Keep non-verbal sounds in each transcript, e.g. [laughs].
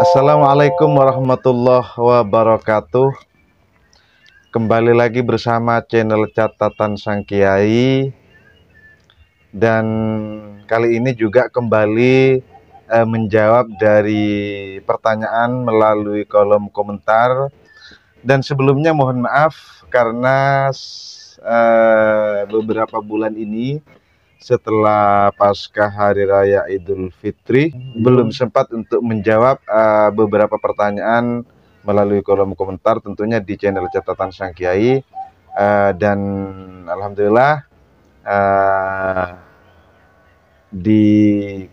Assalamualaikum warahmatullahi wabarakatuh. Kembali lagi bersama channel catatan Sang Kiai. Dan kali ini juga kembali eh, menjawab dari pertanyaan melalui kolom komentar. Dan sebelumnya mohon maaf karena eh, beberapa bulan ini setelah pasca hari raya Idul Fitri belum sempat untuk menjawab uh, beberapa pertanyaan melalui kolom komentar tentunya di channel catatan Sang Kiai uh, dan alhamdulillah uh, di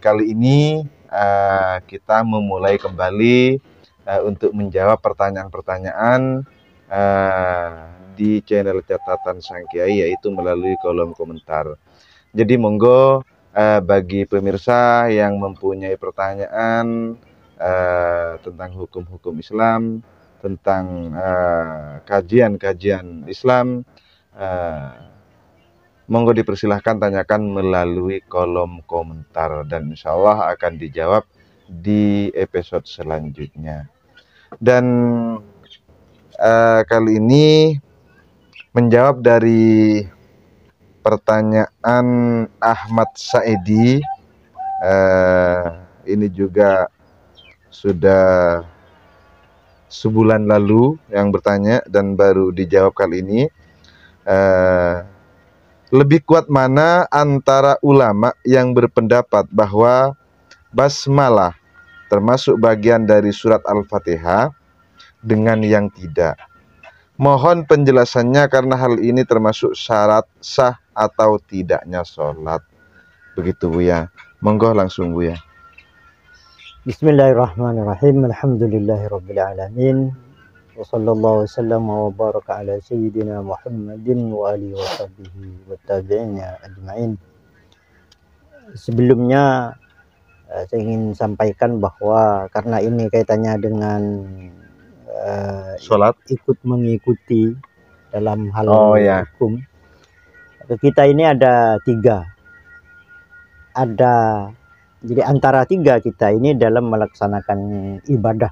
kali ini uh, kita memulai kembali uh, untuk menjawab pertanyaan-pertanyaan uh, di channel catatan Sang Kiai yaitu melalui kolom komentar. Jadi monggo uh, bagi pemirsa yang mempunyai pertanyaan uh, tentang hukum-hukum Islam, tentang eh, kajian-kajian uh, Islam, uh, monggo dipersilahkan tanyakan melalui kolom komentar dan insya Allah akan dijawab di episode selanjutnya. Dan uh, kali ini menjawab dari pertanyaan Ahmad Saidi. Eh, ini juga sudah sebulan lalu yang bertanya dan baru dijawab kali ini. Eh, lebih kuat mana antara ulama yang berpendapat bahwa basmalah termasuk bagian dari surat Al-Fatihah dengan yang tidak Mohon penjelasannya karena hal ini termasuk syarat sah atau tidaknya sholat. Begitu Bu ya. Monggo langsung Bu ya. Bismillahirrahmanirrahim. Alhamdulillahirrabbilalamin. Wa sallallahu wasallam wa ala sayyidina Muhammadin wa alihi wa sahbihi wa tabi'ina ajma'in. Sebelumnya eh, saya ingin sampaikan bahwa karena ini kaitannya dengan uh, sholat. ikut mengikuti dalam hal oh, ya. hukum. Kita ini ada tiga. Ada jadi antara tiga kita ini dalam melaksanakan ibadah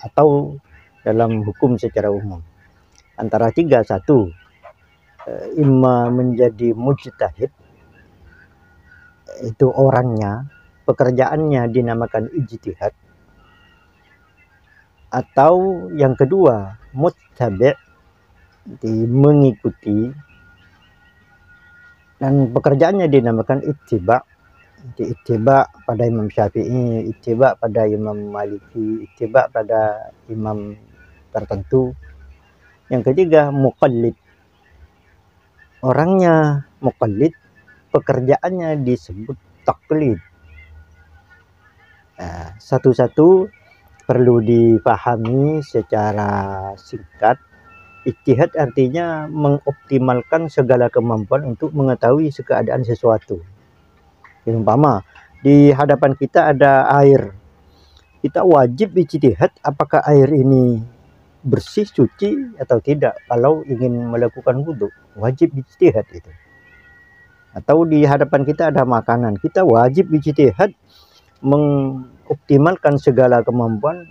atau dalam hukum secara umum. Antara tiga satu uh, imma menjadi mujtahid itu orangnya pekerjaannya dinamakan ijtihad atau yang kedua muttabi' mengikuti dan pekerjaannya dinamakan ittiba ittiba pada Imam Syafi'i ittiba pada Imam Maliki ittiba pada imam tertentu. Yang ketiga muqallid. Orangnya muqallid pekerjaannya disebut taklid. Nah, satu-satu perlu dipahami secara singkat Ijtihad artinya mengoptimalkan segala kemampuan untuk mengetahui keadaan sesuatu. Umpama di hadapan kita ada air. Kita wajib ijtihad apakah air ini bersih, suci atau tidak. Kalau ingin melakukan wudhu, wajib ijtihad itu. Atau di hadapan kita ada makanan, kita wajib ijtihad meng optimalkan segala kemampuan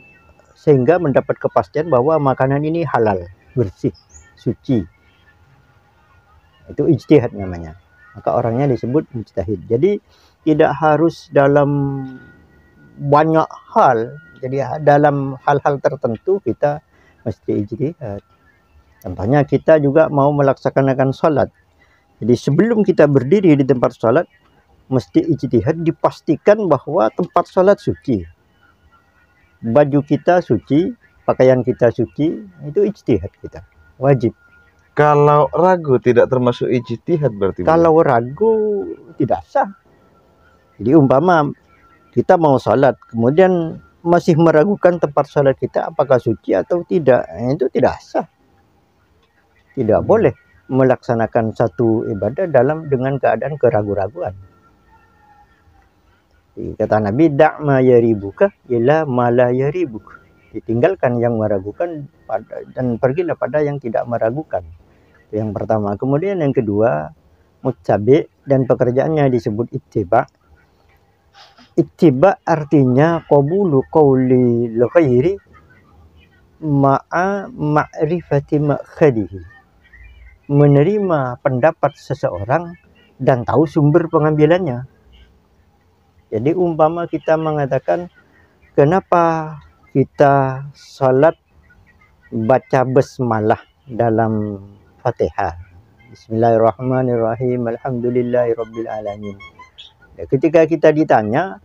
sehingga mendapat kepastian bahwa makanan ini halal, bersih, suci. Itu ijtihad namanya. Maka orangnya disebut mujtahid. Jadi tidak harus dalam banyak hal. Jadi dalam hal-hal tertentu kita mesti ijtihad. Contohnya kita juga mau melaksanakan sholat. Jadi sebelum kita berdiri di tempat sholat, mesti ijtihad dipastikan bahwa tempat sholat suci. Baju kita suci, pakaian kita suci, itu ijtihad kita. Wajib. Kalau ragu tidak termasuk ijtihad berarti? Kalau ragu tidak sah. Jadi umpama kita mau sholat, kemudian masih meragukan tempat sholat kita apakah suci atau tidak, itu tidak sah. Tidak hmm. boleh melaksanakan satu ibadah dalam dengan keadaan keraguan-raguan. Kata Nabi, dak ma yaribuka ila ma la yaribuk. Ditinggalkan yang meragukan pada, dan pergilah pada yang tidak meragukan. Itu yang pertama. Kemudian yang kedua, mutabi dan pekerjaannya disebut ittiba. ittiba artinya qabulu qawli ghairi ma'a ma'rifati ma'khadihi menerima pendapat seseorang dan tahu sumber pengambilannya jadi umpama kita mengatakan kenapa kita salat baca basmalah dalam Fatihah? Bismillahirrahmanirrahim. Alhamdulillahirabbil alamin. Ya, ketika kita ditanya,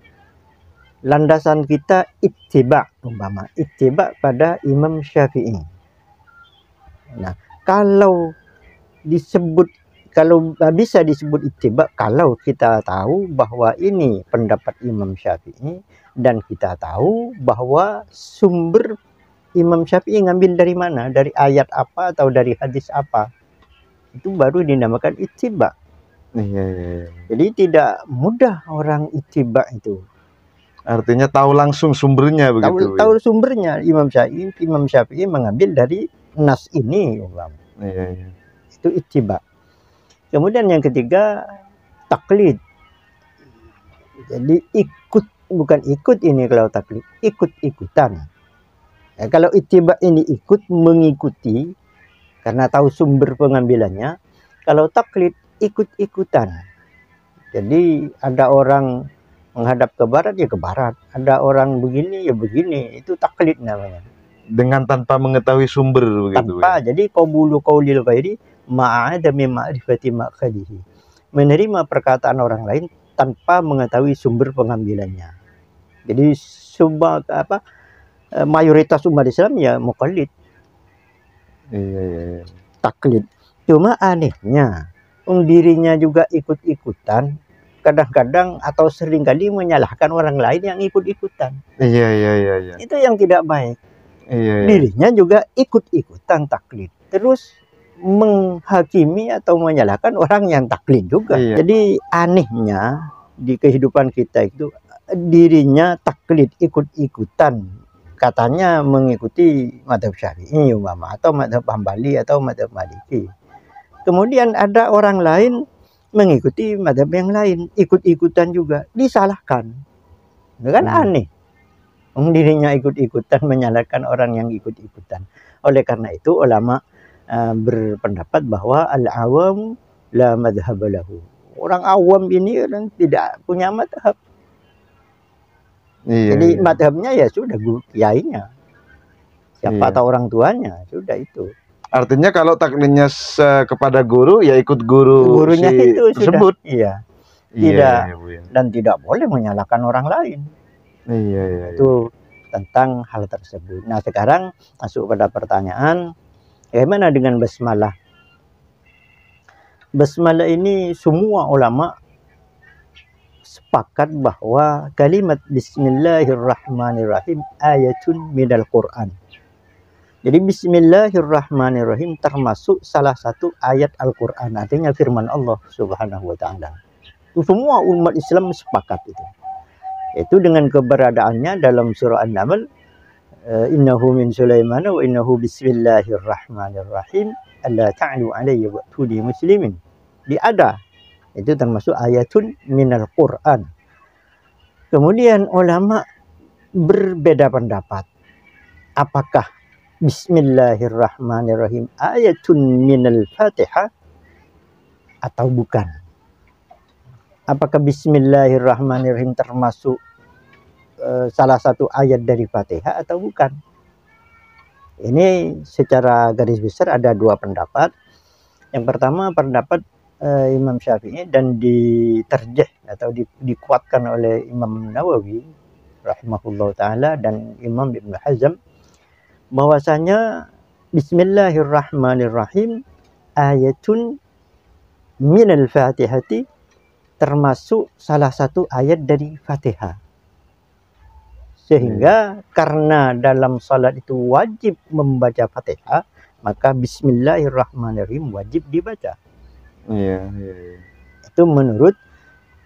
landasan kita ittiba umpama ittiba pada Imam Syafi'i. Nah, kalau disebut kalau bisa disebut ittiba kalau kita tahu bahwa ini pendapat Imam Syafi'i dan kita tahu bahwa sumber Imam Syafi'i ngambil dari mana? Dari ayat apa atau dari hadis apa? Itu baru dinamakan ittiba. Iya, iya, iya. Jadi tidak mudah orang ittiba itu. Artinya tahu langsung sumbernya Tahu, begitu. tahu sumbernya Imam Syafi'i, Imam Syafi'i mengambil dari nas ini, ya. Iya, iya. itu ittiba. Kemudian yang ketiga taklid. Jadi ikut bukan ikut ini kalau taklid, ikut-ikutan. Ya, kalau ittiba ini ikut mengikuti karena tahu sumber pengambilannya. Kalau taklid ikut-ikutan. Jadi ada orang menghadap ke barat ya ke barat, ada orang begini ya begini, itu taklid namanya. Dengan tanpa mengetahui sumber begitu. Tanpa jadi qabulu qaulil ghairi ma'adami ma'rifati ma'khadihi. Menerima perkataan orang lain tanpa mengetahui sumber pengambilannya. Jadi semua apa eh, mayoritas umat Islam ya muqallid, Iya, iya, iya. taklid. Cuma anehnya um, dirinya juga ikut-ikutan kadang-kadang atau sering kali menyalahkan orang lain yang ikut-ikutan. Iya, iya, iya, iya. Itu yang tidak baik. Iya, iya. Dirinya juga ikut-ikutan taklid. Terus menghakimi atau menyalahkan orang yang taklid juga. Iya. Jadi anehnya di kehidupan kita itu dirinya taklid ikut-ikutan katanya mengikuti madhab syafi'i umpama atau madhab hambali atau madhab maliki. Kemudian ada orang lain mengikuti madhab yang lain, ikut-ikutan juga, disalahkan. Itu kan Hmm. aneh. Dirinya ikut-ikutan menyalahkan orang yang ikut-ikutan. Oleh karena itu ulama eh, berpendapat bahwa al-awam la madhhab lahu. Orang awam ini orang tidak punya madhab. Iya, Jadi iya. madhabnya ya sudah guru kiainya. Siapa Iya. atau orang tuanya, sudah itu. Artinya kalau taklidnya se- kepada guru ya ikut guru Gurunya si itu sudah. tersebut. Iya. Iya, Tidak. iya, Bu, ya. Dan tidak boleh menyalahkan orang lain. Iya, iya, iya. Itu tentang hal tersebut. Nah sekarang masuk pada pertanyaan, bagaimana dengan basmalah? Basmalah ini semua ulama sepakat bahwa kalimat Bismillahirrahmanirrahim ayatun minal Quran. Jadi Bismillahirrahmanirrahim termasuk salah satu ayat Al-Quran. Artinya firman Allah Subhanahu wa Ta'ala. Semua umat Islam sepakat itu. Itu dengan keberadaannya dalam surah An-Naml eh, innahu min Sulaiman wa innahu bismillahirrahmanirrahim alla ta'lu alayya wa tuli muslimin. Dia ada. Itu termasuk ayatun minal Quran. Kemudian ulama berbeda pendapat. Apakah Bismillahirrahmanirrahim ayatun minal Fatihah atau bukan? Apakah Bismillahirrahmanirrahim termasuk eh, salah satu ayat dari Fatihah atau bukan? Ini secara garis besar ada dua pendapat. Yang pertama pendapat eh, Imam Syafi'i dan diterjeh atau di- dikuatkan oleh Imam Nawawi rahimahullah taala dan Imam Ibn Hazm bahwasanya Bismillahirrahmanirrahim ayatun minal Fatihati termasuk salah satu ayat dari Fatihah. Sehingga karena dalam salat itu wajib membaca Fatihah, maka Bismillahirrahmanirrahim wajib dibaca. Iya, iya, iya. Itu menurut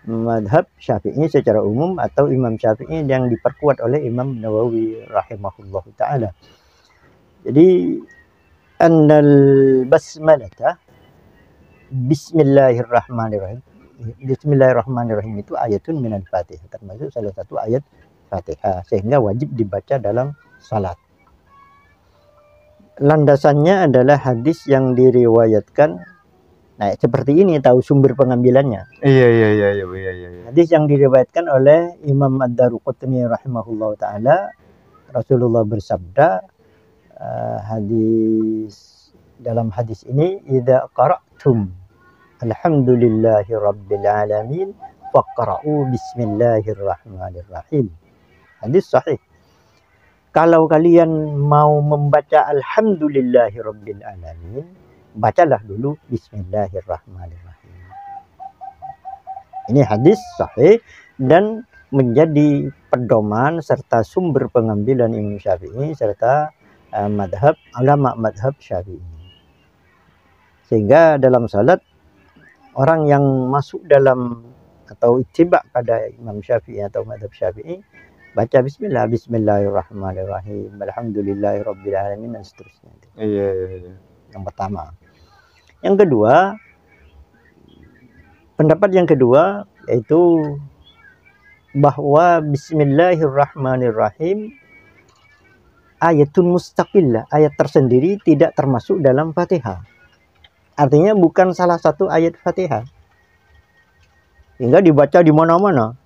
madhab Syafi'i secara umum atau Imam Syafi'i yang diperkuat oleh Imam Nawawi rahimahullah taala. Jadi annal basmalata Bismillahirrahmanirrahim Bismillahirrahmanirrahim itu ayatun minal Fatihah termasuk salah satu ayat Fatihah sehingga wajib dibaca dalam salat. Landasannya adalah hadis yang diriwayatkan Nah, seperti ini tahu sumber pengambilannya. Iya iya iya iya iya iya. iya. Hadis yang diriwayatkan oleh Imam Ad-Daruqutni rahimahullah taala Rasulullah bersabda uh, hadis dalam hadis ini idza qara'tum alhamdulillahi rabbil alamin faqra'u bismillahirrahmanirrahim. Hadis sahih. Kalau kalian mau membaca alhamdulillahi rabbil alamin bacalah dulu Bismillahirrahmanirrahim. Ini hadis sahih dan menjadi pedoman serta sumber pengambilan Imam Syafi'i serta uh, madhab ulama madhab Syafi'i. Sehingga dalam salat orang yang masuk dalam atau itibak pada Imam Syafi'i atau madhab Syafi'i baca bismillah bismillahirrahmanirrahim alhamdulillahirabbil alamin dan seterusnya. Iya iya iya. Yang pertama. Yang kedua, pendapat yang kedua yaitu bahwa Bismillahirrahmanirrahim ayatun mustaqillah, ayat tersendiri tidak termasuk dalam Fatihah. Artinya bukan salah satu ayat Fatihah. Hingga dibaca di mana-mana.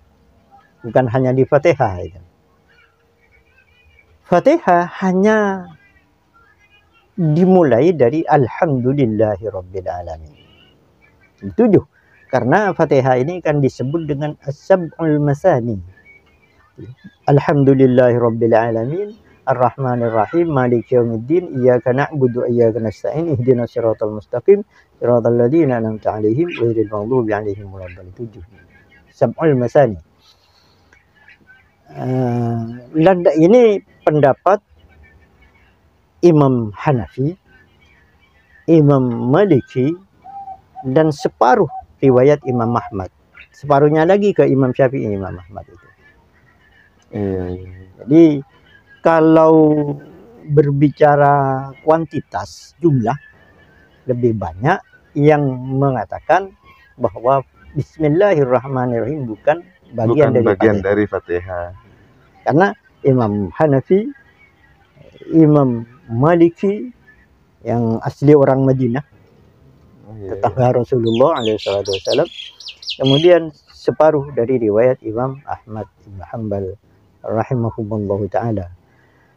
Bukan hanya di Fatihah. Fatihah hanya dimulai dari alhamdulillahi rabbil alamin. Tujuh. Karena Fatihah ini kan disebut dengan as-sab'ul masani. Alhamdulillahi rabbil alamin. Ar-Rahmanir Rahim, Malik Yawmiddin, Iyyaka na'budu wa iyyaka nasta'in, ihdinas siratal mustaqim, siratal ladzina an'amta 'alaihim ghairil maghdubi 'alaihim. Tujuh. Sab'ul masani. Uh, ini pendapat Imam Hanafi, Imam Maliki, dan separuh riwayat Imam Ahmad. Separuhnya lagi ke Imam Syafi'i Imam Ahmad itu. Iya. Jadi kalau berbicara kuantitas jumlah lebih banyak yang mengatakan bahwa Bismillahirrahmanirrahim bukan bagian Bukan dari bagian Fatihah. dari Fatihah. Karena Imam Hanafi, Imam Maliki yang asli orang Madinah, Iya, tetangga Rasulullah alaihissalam. Kemudian separuh dari riwayat Imam Ahmad bin Hanbal rahimahumullah taala.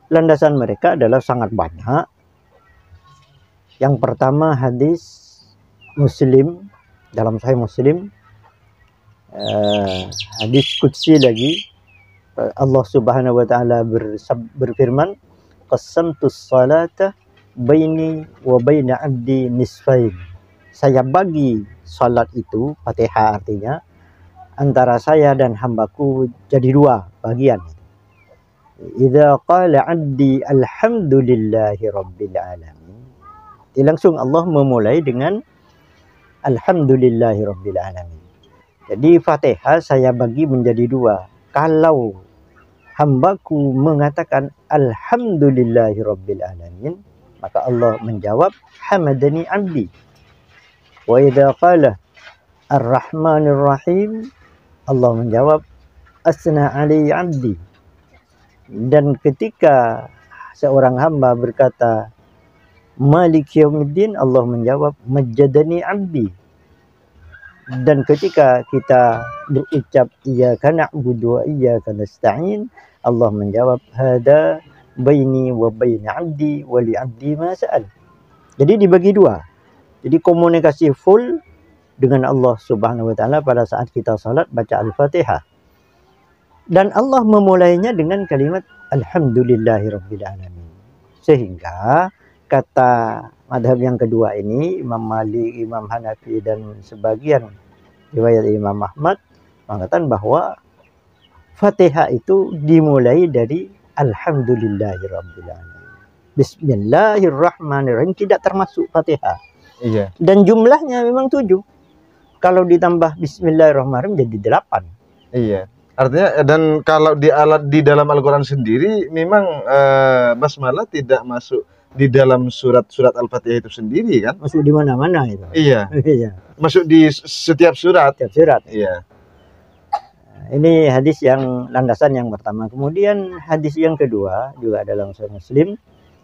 Landasan mereka adalah sangat banyak. Yang pertama hadis Muslim dalam Sahih Muslim eh, hadis qudsi lagi. Allah Subhanahu wa taala berfirman qasamtus salata baini wa baina abdi nisfain. Saya bagi salat itu Fatihah artinya antara saya dan hambaku jadi dua bagian Idza qala 'abdi alhamdulillahi rabbil alamin. Langsung Allah memulai dengan alhamdulillahi rabbil alamin jadi Fatihah saya bagi menjadi dua. Kalau hambaku mengatakan alhamdulillahi rabbil alamin maka Allah menjawab hamadani abdi wa idza qala ar-rahmanir rahim Allah menjawab asna ali abdi dan ketika seorang hamba berkata malik yaumiddin Allah menjawab majadani abdi dan ketika kita berucap iyyaka na'budu wa iyyaka nasta'in Allah menjawab hada baini wa baina abdi wa li abdi ma sa'al. Jadi dibagi dua. Jadi komunikasi full dengan Allah Subhanahu wa taala pada saat kita salat baca Al-Fatihah. Dan Allah memulainya dengan kalimat alhamdulillahirabbil alamin. Sehingga kata madhab yang kedua ini Imam Malik, Imam Hanafi dan sebagian riwayat Imam Ahmad mengatakan bahwa Fatihah itu dimulai dari Alhamdulillahirabbil alamin. Bismillahirrahmanirrahim tidak termasuk Fatihah Iya. dan jumlahnya memang tujuh. Kalau ditambah Bismillahirrahmanirrahim jadi delapan. Iya. Artinya dan kalau di alat di dalam Al-Qur'an sendiri memang eh, basmalah tidak masuk di dalam surat-surat Al-Fatihah itu sendiri kan? Masuk di mana-mana itu. Iya, [laughs] Iya, masuk di setiap surat. tiap surat. Iya. Ini hadis yang landasan yang pertama. Kemudian hadis yang kedua juga dalam Sahih Muslim.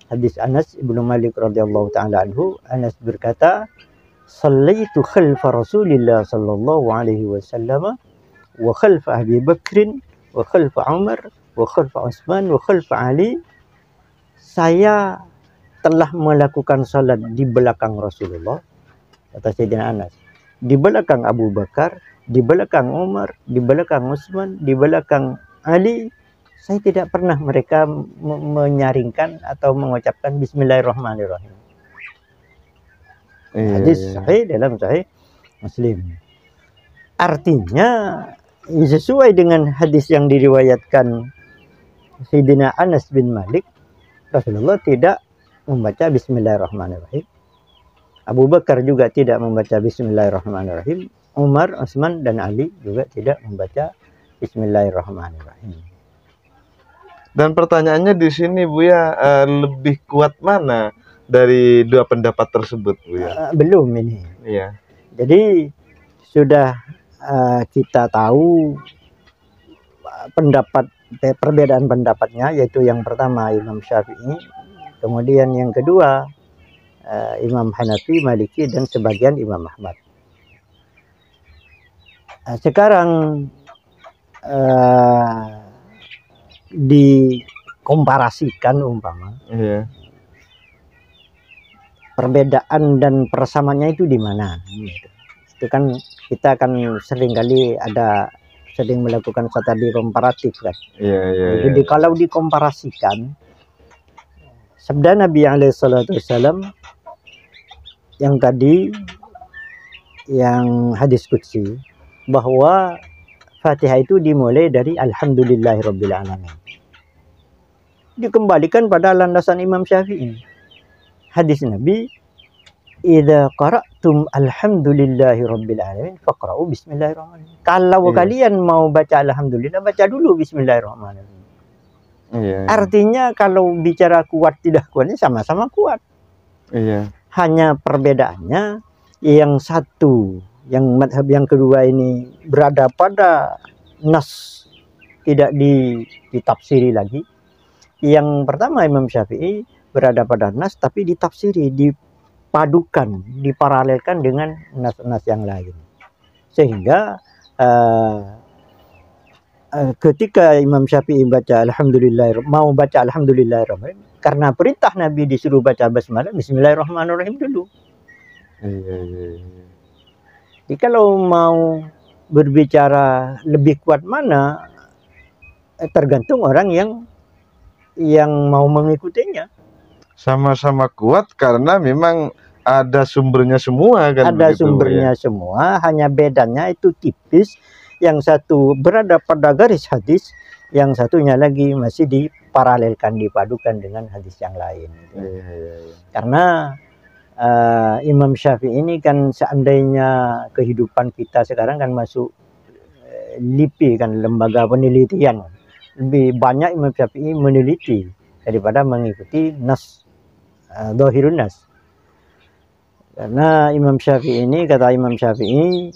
Hadis Anas ibnu Malik radhiyallahu taala anhu. Anas berkata, "Sallaitu khalfa Rasulillah sallallahu alaihi wasallam wa khalfa Abi Bakrin wa khalfa Umar wa khalfa Utsman wa khalfa Ali." Saya telah melakukan salat di belakang Rasulullah kata Sayyidina Anas. Di belakang Abu Bakar, di belakang Umar, di belakang Utsman, di belakang Ali, saya tidak pernah mereka me- menyaringkan atau mengucapkan Bismillahirrahmanirrahim. Iya, Hadis iya. sahih dalam sahih Muslim. Artinya sesuai dengan hadis yang diriwayatkan Sayyidina Anas bin Malik, Rasulullah tidak membaca Bismillahirrahmanirrahim. Abu Bakar juga tidak membaca Bismillahirrahmanirrahim. Umar, Utsman dan Ali juga tidak membaca Bismillahirrahmanirrahim. Dan pertanyaannya di sini Buya eh, lebih kuat mana dari dua pendapat tersebut Buya? Eh, belum ini. Iya. Jadi sudah eh, kita tahu pendapat pe- perbedaan pendapatnya yaitu yang pertama Imam Syafi'i, kemudian yang kedua eh, Imam Hanafi, Maliki dan sebagian Imam Ahmad. Eh, sekarang eh, dikomparasikan umpama Iya. perbedaan dan persamaannya itu di mana gitu. itu kan kita akan sering kali ada sering melakukan studi komparatif kan Iya, iya, iya. jadi kalau dikomparasikan sabda Nabi Alaihissalam yang tadi yang hadis kutsi bahwa Fatihah itu dimulai dari Alhamdulillahirabbil alamin. Dikembalikan pada landasan Imam Syafi'i. Hadis Nabi, "Idza qara'tum alhamdulillahirabbil alamin faqra'u bismillahirrahmanirrahim." Kalau Iya. kalian mau baca alhamdulillah, baca dulu bismillahirrahmanirrahim. Iya. Artinya kalau bicara kuat tidak kuatnya sama-sama kuat. Iya. Hanya perbedaannya yang satu, yang madhab yang kedua ini berada pada nas tidak di, ditafsiri lagi. Yang pertama Imam Syafi'i berada pada nas tapi ditafsiri, dipadukan, diparalelkan dengan nas-nas yang lain. Sehingga eh, eh, ketika Imam Syafi'i baca alhamdulillah mau baca alhamdulillah karena perintah Nabi disuruh baca basmalah bismillahirrahmanirrahim dulu. Iya, iya, iya. Jadi kalau mau berbicara lebih kuat mana eh, tergantung orang yang yang mau mengikutinya. Sama-sama kuat karena memang ada sumbernya semua kan Ada begitu, sumbernya semua, hanya bedanya itu tipis. Yang satu berada pada garis hadis, yang satunya lagi masih diparalelkan, dipadukan dengan hadis yang lain. Ya. Iya. Karena eh, Imam Syafi'i ini kan seandainya kehidupan kita sekarang kan masuk eh, LIPI kan lembaga penelitian. Lebih banyak Imam Syafi'i meneliti daripada mengikuti nas eh, Dohirun Nas. Karena Imam Syafi'i ini kata Imam Syafi'i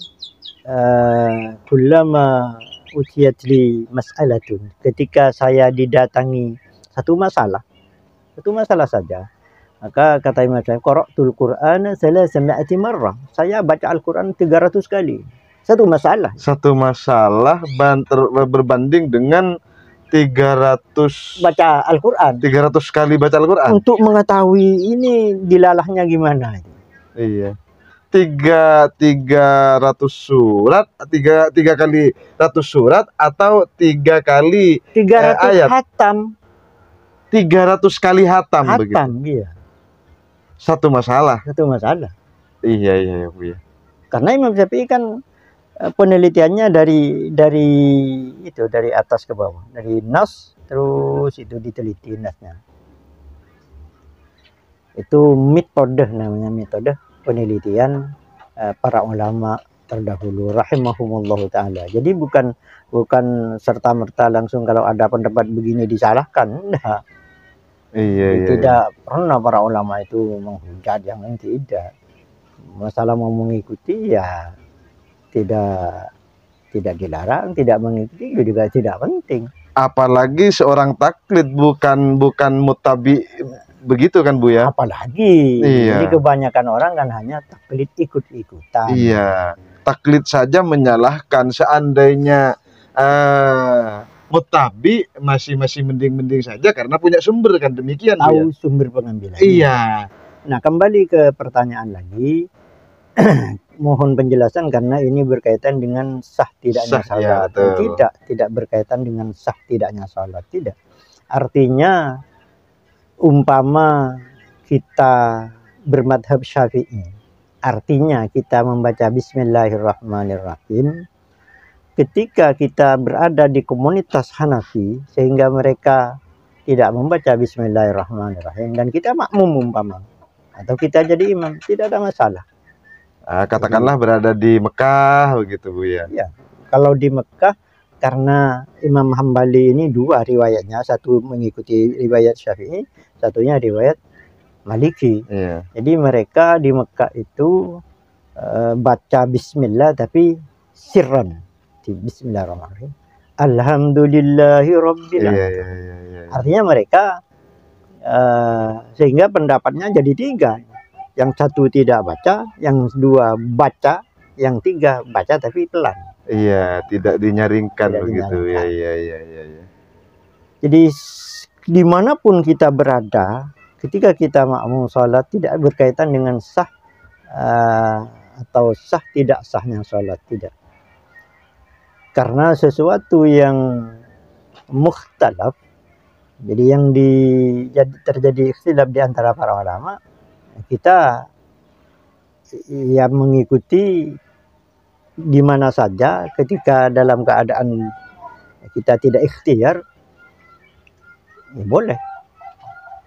kullama utiyat li mas'alatun ketika saya didatangi satu masalah satu masalah saja maka kata Imam Syafi'i qara'tul Qur'ana salasami'ati marrah. Saya baca Al-Qur'an 300 kali. Satu masalah. Satu masalah berbanding dengan 300 baca Al-Qur'an. 300 kali baca Al-Qur'an. untuk mengetahui ini dilalahnya gimana Iya. Tiga tiga ratus surat, tiga tiga kali ratus surat atau tiga kali 300 ayat. hatam tiga ratus kali hatam, begitu. hatam iya Satu masalah. satu masalah Iya iya iya Bu ya. karena Imam Syafi'i kan eh, penelitiannya dari dari itu dari atas ke bawah dari nas terus itu diteliti nasnya itu metode namanya metode penelitian eh, para ulama terdahulu rahimahumullah taala jadi bukan bukan serta merta langsung kalau ada pendapat begini disalahkan enggak Iya, iya. tidak pernah para ulama itu menghujat yang lain tidak. Masalah mau mengikuti ya tidak tidak dilarang, tidak mengikuti juga tidak penting. Apalagi seorang taklid bukan bukan mutabi begitu kan Bu ya? Apalagi Iya. jadi kebanyakan orang kan hanya taklid ikut-ikutan. Iya. Taklid saja menyalahkan seandainya eh mutabi masih masih mending-mending saja karena punya sumber kan demikian ya? Tahu sumber pengambilan. Iya. Nah, kembali ke pertanyaan lagi. [clears throat] Mohon penjelasan karena ini berkaitan dengan sah tidaknya Sah, ya, salat. betul. tidak, tidak berkaitan dengan sah tidaknya salat, tidak. Artinya umpama kita bermadhab Syafi'i, artinya kita membaca bismillahirrahmanirrahim ketika kita berada di komunitas Hanafi sehingga mereka tidak membaca bismillahirrahmanirrahim dan kita makmum umpama atau kita jadi imam tidak ada masalah. Ah, katakanlah berada di Mekah begitu Bu ya. Kalau di Mekah karena Imam Hambali ini dua riwayatnya, satu mengikuti riwayat Syafi'i, satunya riwayat Maliki. Iya. Jadi mereka di Mekah itu eh, baca bismillah tapi sirran. Di Bismillahirrahmanirrahim. Alhamdulillahi rabbil alamin. iya, iya, iya. Artinya mereka eh, sehingga pendapatnya jadi tiga. Yang satu tidak baca, yang dua baca, yang tiga baca tapi pelan. Iya, tidak dinyaringkan Tidak begitu. Iya, dinyaringkan. iya, iya, iya, iya. Jadi di mana pun kita berada, ketika kita makmum sholat tidak berkaitan dengan sah eh, atau sah tidak sahnya sholat tidak. Karena sesuatu yang mukhtalaf, jadi yang di, jadi terjadi ikhtilaf di antara para ulama, kita yang mengikuti di mana saja ketika dalam keadaan kita tidak ikhtiar ya boleh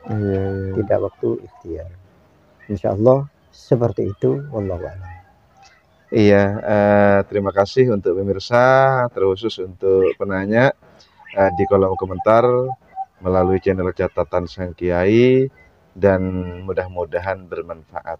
Iya, iya. tidak waktu ikhtiar Insya Allah seperti itu wallahu a'lam. Iya, eh, terima kasih untuk pemirsa, terkhusus untuk penanya eh, di kolom komentar melalui channel catatan Sang Kiai dan mudah-mudahan bermanfaat.